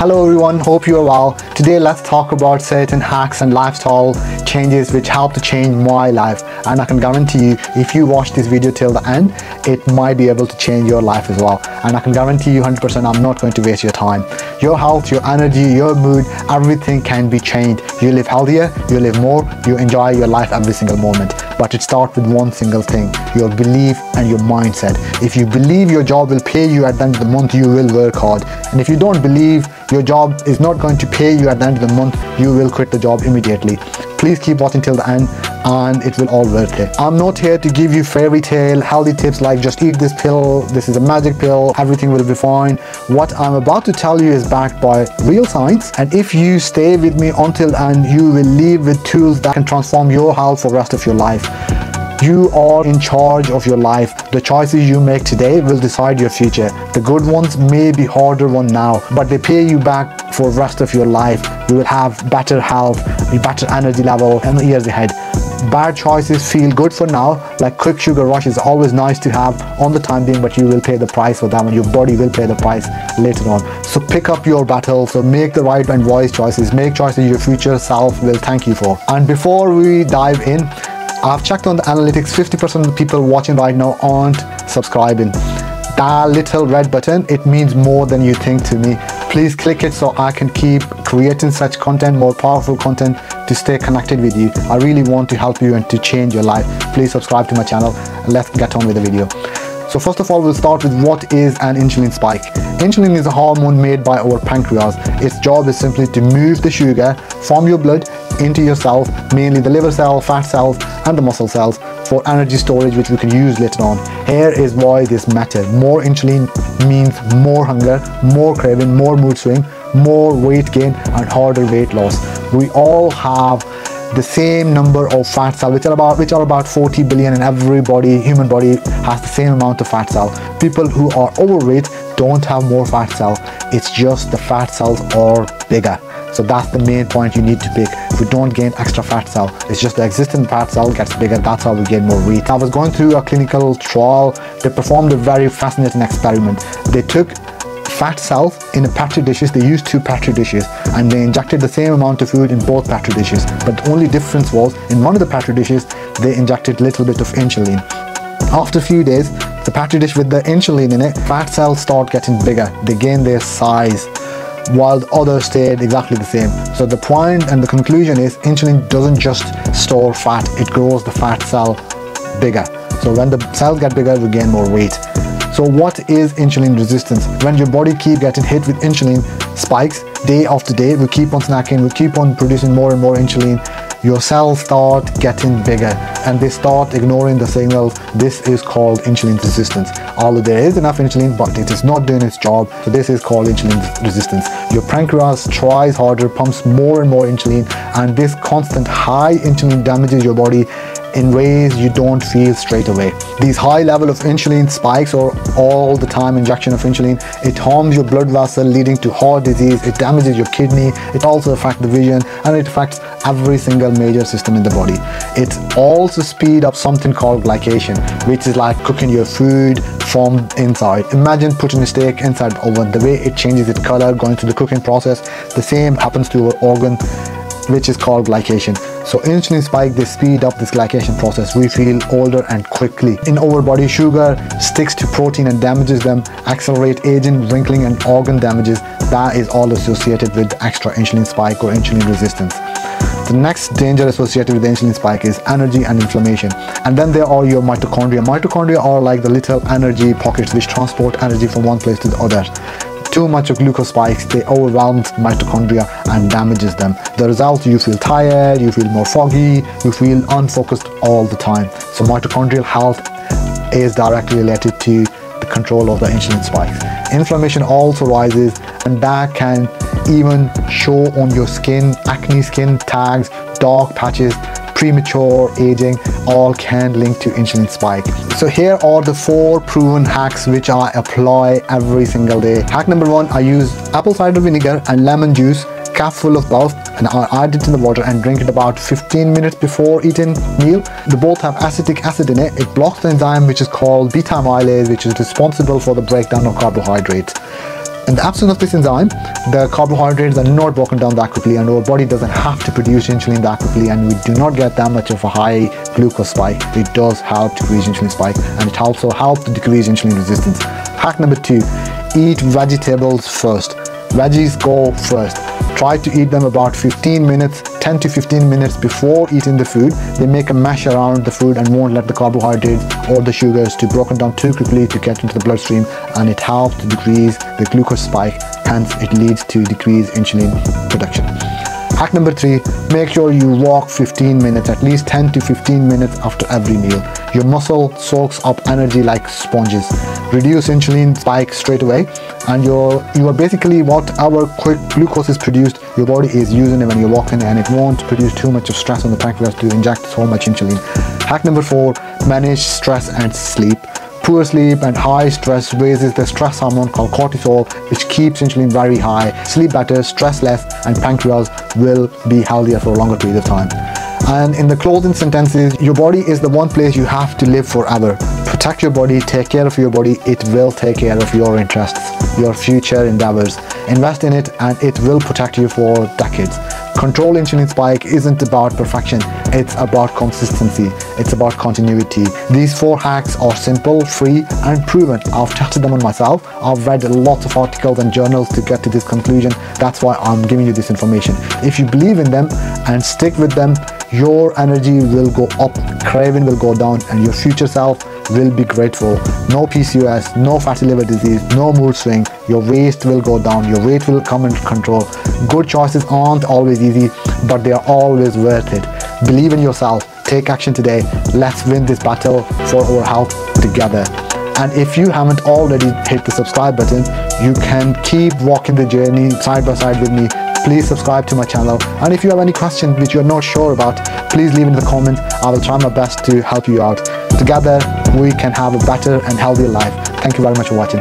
Hello everyone, hope you are well. Today let's talk about certain hacks and lifestyle changes which help to change my life. And I can guarantee you, if you watch this video till the end, it might be able to change your life as well. And I can guarantee you 100% I'm not going to waste your time. Your health, your energy, your mood, everything can be changed. You live healthier, you live more, you enjoy your life every single moment. But it starts with one single thing, your belief and your mindset. If you believe your job will pay you at the end of the month, you will work hard. And if you don't believe your job is not going to pay you at the end of the month, you will quit the job immediately. Please keep watching till the end and it will all worth it. I'm not here to give you fairy tale healthy tips like just eat this pill, this is a magic pill, everything will be fine. What I'm about to tell you is backed by real science and if you stay with me until and you will leave with tools that can transform your health for the rest of your life. You are in charge of your life. The choices you make today will decide your future. The good ones may be harder one now, but they pay you back for the rest of your life. You will have better health, better energy level in the years ahead. Bad choices feel good for now, like quick sugar rush is always nice to have on the time being, but you will pay the price for them and your body will pay the price later on. So pick up your battle, so make the right and wise choices, make choices your future self will thank you for. And before we dive in, I've checked on the analytics, 50% of the people watching right now aren't subscribing. That little red button, it means more than you think to me. Please click it so I can keep creating such content, more powerful content to stay connected with you. I really want to help you and to change your life. Please subscribe to my channel and let's get on with the video. So first of all, we'll start with what is an insulin spike. Insulin is a hormone made by our pancreas. Its job is simply to move the sugar from your blood into your cells, mainly the liver cell, fat cells, and the muscle cells for energy storage, which we can use later on. Here is why this matters. More insulin means more hunger, more craving, more mood swing, more weight gain, and harder weight loss. We all have the same number of fat cells which are about which are about 40 billion and every body human body has the same amount of fat cell people who are overweight don't have more fat cell it's just the fat cells are bigger so that's the main point you need to pick. If we don't gain extra fat cell it's just the existing fat cell gets bigger. That's how we gain more weight i was going through a clinical trial. They performed a very fascinating experiment. They took fat cells in a petri dishes. They used two petri dishes and they injected the same amount of food in both petri dishes. But the only difference was in one of the petri dishes they injected a little bit of insulin. After a few days the petri dish with the insulin in it fat cells start getting bigger. They gain their size while others stayed exactly the same. So the point and the conclusion is insulin doesn't just store fat, it grows the fat cell bigger. So when the cells get bigger, we gain more weight. So what is insulin resistance? When your body keep getting hit with insulin spikes day after day, we keep on snacking, we keep on producing more and more insulin, your cells start getting bigger and they start ignoring the signals. This is called insulin resistance. Although there is enough insulin, but it is not doing its job. So this is called insulin resistance. Your pancreas tries harder, pumps more and more insulin, and this constant high insulin damages your body in ways you don't feel straight away. These high level of insulin spikes or all the time injection of insulin, it harms your blood vessel leading to heart disease, it damages your kidney, it also affects the vision and it affects every single major system in the body. It also speed up something called glycation, which is like cooking your food from inside. Imagine putting a steak inside the oven, the way it changes its color going through the cooking process, the same happens to your organ which is called glycation. So insulin spike, they speed up this glycation process. We feel older and quickly. In our body, sugar sticks to protein and damages them, accelerate aging, wrinkling and organ damages. That is all associated with extra insulin spike or insulin resistance. The next danger associated with the insulin spike is energy and inflammation. And then there are your mitochondria. Mitochondria are like the little energy pockets which transport energy from one place to the other too much of glucose spikes, they overwhelm mitochondria and damages them. The result, you feel tired, you feel more foggy, you feel unfocused all the time. So mitochondrial health is directly related to the control of the insulin spikes. Inflammation also rises and that can even show on your skin, acne skin tags, dark patches, premature aging all can link to insulin spike. So here are the four proven hacks which I apply every single day. Hack number one, I use apple cider vinegar and lemon juice cup full of both and I add it in the water and drink it about 15 minutes before eating meal. They both have acetic acid in it. It blocks the enzyme which is called beta amylase which is responsible for the breakdown of carbohydrates. In the absence of this enzyme, the carbohydrates are not broken down that quickly and our body doesn't have to produce insulin that quickly and we do not get that much of a high glucose spike. It does help to decrease insulin spike and it also helps to decrease insulin resistance. Hack number two, eat vegetables first. Veggies go first. Try to eat them about 15 minutes, 10 to 15 minutes before eating the food. They make a mesh around the food and won't let the carbohydrates or the sugars to broken down too quickly to get into the bloodstream and it helps to decrease the glucose spike, hence it leads to decreased insulin production. Hack number three, make sure you walk 15 minutes, at least 10 to 15 minutes after every meal. Your muscle soaks up energy like sponges. Reduce insulin spike straight away and you're, you are basically whatever quick glucose is produced, your body is using it when you're walking and it won't produce too much of stress on the pancreas to inject so much insulin. Hack number four, manage stress and sleep. Poor sleep and high stress raises the stress hormone called cortisol, which keeps insulin very high. Sleep better, stress less, and pancreas will be healthier for a longer period of time. And in the closing sentences, your body is the one place you have to live forever. Protect your body, take care of your body, it will take care of your interests, your future endeavors. Invest in it and it will protect you for decades. Control insulin spike isn't about perfection, it's about consistency, it's about continuity. These four hacks are simple, free, and proven. I've tested them on myself. I've read lots of articles and journals to get to this conclusion. That's why I'm giving you this information. If you believe in them and stick with them, your energy will go up, craving will go down, and your future self will be grateful. No PCOS, no fatty liver disease, no mood swing. Your waist will go down, your weight will come into control. Good choices aren't always easy, but they are always worth it. Believe in yourself, take action today. Let's win this battle for our health together. And if you haven't already hit the subscribe button, you can keep walking the journey side by side with me please subscribe to my channel and if you have any questions which you're not sure about please leave in the comments i will try my best to help you out together we can have a better and healthier life. Thank you very much for watching